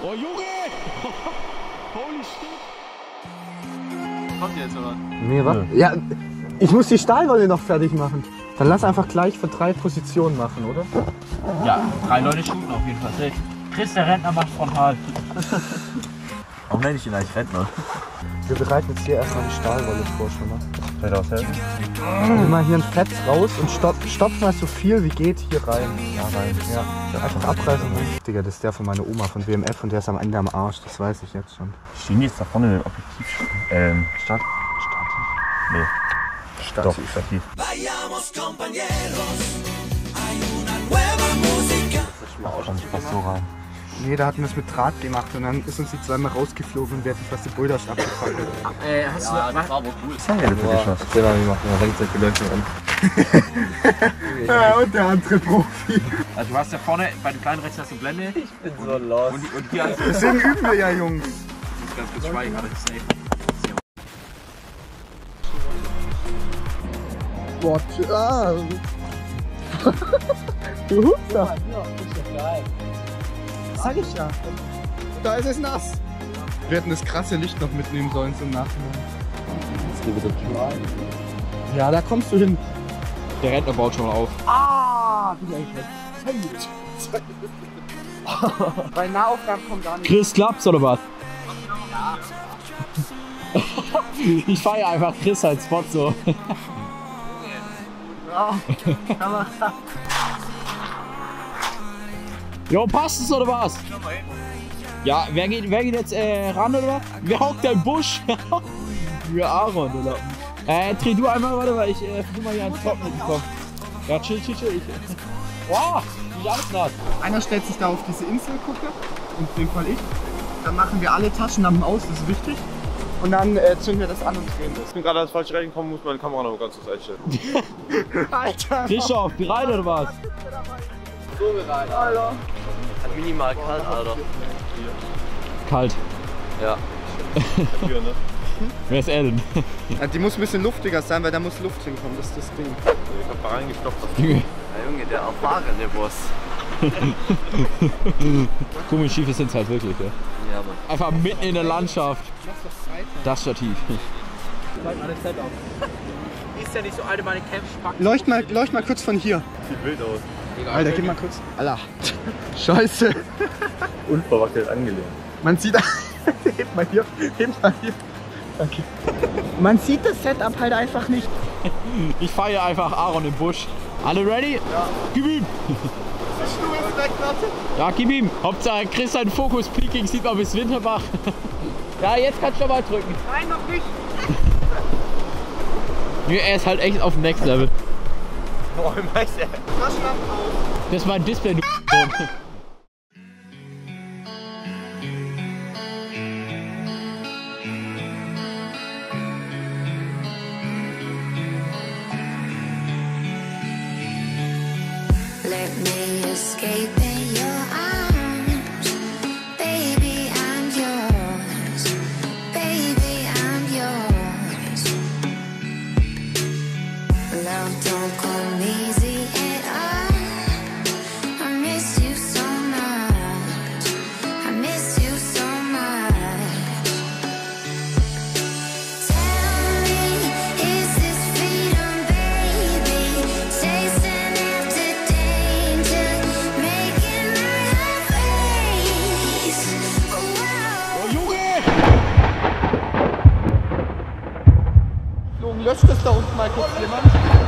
Oh Junge! Holy shit! Kommt ihr jetzt oder? Nee, was? Ja, ich muss die Stahlwolle noch fertig machen. Dann lass einfach gleich für drei Positionen machen, oder? Ja, drei Leute shooten auf jeden Fall. Safe. Chris, der Rentner, macht frontal. Warum nenne ich ihn eigentlich Rentner? Wir bereiten jetzt hier erstmal die Stahlwolle vor schon mal. Das helfen? Nimm mal hier ein Fett raus und stopf, stopf mal so viel wie geht hier rein. Ja, rein. Ja. Einfach abreißen. Digga, das ist der von meiner Oma von WMF und der ist am Ende am Arsch. Das weiß ich jetzt schon. Stehen die jetzt da vorne im Objektiv? Ähm, Start? Stativ. Nee. Doch, Stativ. Kommt fast so rein. Nee, da hatten wir es mit Draht gemacht und dann ist uns die zweimal rausgeflogen und wir hatten fast die Brüder abgefangen. Äh, hast du was? Was haben wir denn für Geschoss? Sehen wir, wie macht man Ringzeitbeleuchtung an. Ja, und der andere Profi. Also du hast ja vorne bei dem kleinen rechts hast du Blende. Ich bin so lost. Und, und hier hast du Deswegen üben wir ja, Jungs. ganz kurz schweigen, gerade safe. Boah, ah. du Hupster. Sag ich ja. Da ist es nass. Wir hätten das krasse Licht noch mitnehmen sollen zum Nachhinein. Jetzt geht wieder. Ja, da kommst du hin. Der Rentner baut schon mal auf. Ah, du eigentlich. Bei Nahaufnahmen kommt gar nicht. Chris, klappt's oder was? ich feiere einfach Chris als Spot so. Jo, passt es oder was? Ja, wer geht, wer geht jetzt äh, ran oder was? Wer hockt da im Busch? Wir Aaron oder? Äh, dreh du einmal, warte mal, ich äh, versuch mal hier ans Trocknen zu kommen. Ja, chill, chill, chill. Ich, wow, nicht alles nass. Einer stellt sich da auf diese Insel, gucke, in dem Fall ich. Dann machen wir alle Taschenlampen aus, das ist wichtig. Und dann äh, zünden wir das an und drehen das. Ich bin gerade ans falsche Rennen gekommen, muss meine Kamera noch ganz kurz einstellen. Alter! Christoph, bereit oder was? Minimal kalt, Alter. Kalt. Ja. Hier, ne? Wer ist Ellen? Ja, die muss ein bisschen luftiger sein, weil da muss Luft hinkommen, das ist das Ding. Ich hab da reingestopft. Junge, Ja, Junge, der erfahrene Boss. komisch schief sind halt wirklich, ja. Ja, Mann. Einfach mitten in der Landschaft. Das Stativ. Ist ja nicht so alte meine Camp Leucht mal, leucht mal kurz von hier. Sieht wild aus. Alter, gib mal kurz. Alter. Scheiße. Unverwackelt angelehnt. Man sieht. heb mal hier. Heb mal hier. Danke. Man sieht das Setup halt einfach nicht. Ich feiere einfach Aaron im Busch. Alle ready? Ja. Gib ihm! Ist weg, warte. Ja, gib ihm! Hauptsache Chris sein Fokus Peaking sieht man bis Winterbach. ja, jetzt kannst du mal drücken. Nein, noch nicht. Ja, er ist halt echt auf dem Next Level. Boah, ich weiß, ey. Taschenlampen auf. Das ist mein Display, du Let me escape löscht das da unten mal kurz jemand.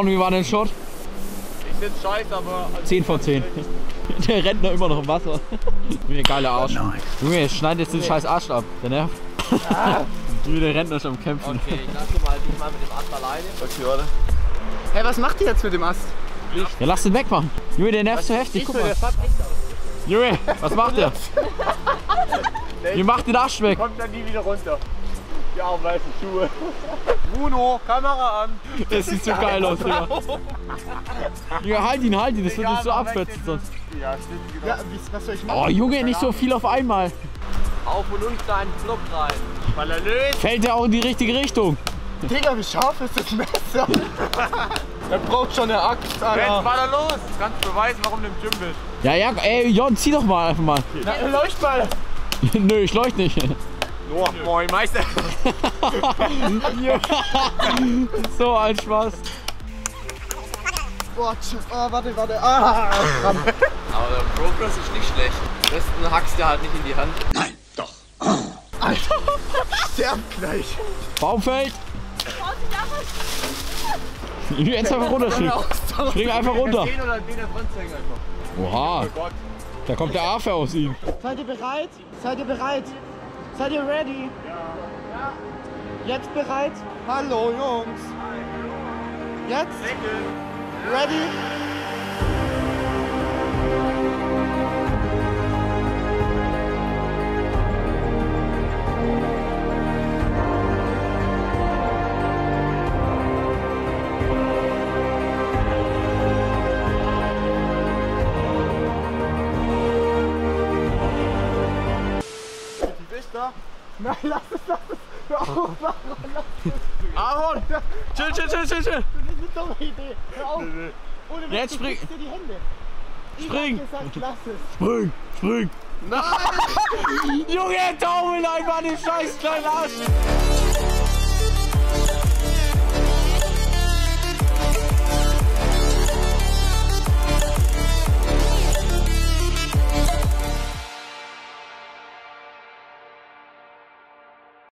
Aaron, wie war dein Shot? Ich finde scheiße, aber. 10 von 10. Der rennt noch immer noch im Wasser. Junge, geiler Arsch. Junge, schneid jetzt den scheiß Arsch ab. Der nervt. Junge, der rennt noch schon am Kämpfen. Okay, ich lasse mal dich mal mit dem Ast alleine. Okay, warte. Hey, was macht ihr jetzt mit dem Ast? Ja, lass den wegmachen. Junge, der nervt so heftig. Guck mal. Junge, was macht der? Ihr macht den Arsch weg. Kommt dann nie wieder runter. Die armen weißen Schuhe. Bruno, Kamera an. Das sieht so geil aus, Digga. Junge, halt ihn, halt ihn. Das wird nicht so abfetzen sonst. Ja, stimmt, genau. Ja, wie, was soll ich machen? Oh, Junge, nicht so viel auf einmal. Auf und unten einen Block rein. Weil er löst. Fällt der auch in die richtige Richtung. Digga, wie scharf ist das Messer? er braucht schon eine Axt, Jetzt Alter. baller los. Kannst beweisen, warum du im Gym bist. Ja, ja, ey, Jon, zieh doch mal einfach mal. Na, Leuchtball. Nö, ich leuchte nicht. Oh, moin Meister. So ein Spaß. Boah, ah, warte, warte. Ah, Aber der Progress ist nicht schlecht. Am besten hackst du halt nicht in die Hand. sterb gleich. Baumfeld. Jetzt einfach runterspringen. Spring einfach runter. Oha, Oh da kommt der Affe aus ihm. Seid ihr bereit? Seid ihr bereit? Seid ihr ready? Ja. Jetzt bereit? Hallo, Jungs. Jetzt? Ready? Nein, lass es, lass es. Hör auf, mach Aaron! Chill, chill, chill, chill, chill. Das ist eine dumme Idee. Hör auf. Ohne Witz, Jetzt spring. dir die Hände. Ich Spring. hab gesagt, lass es. Spring, spring. Nein! Junge, taumel einfach den scheiß kleinen Arsch.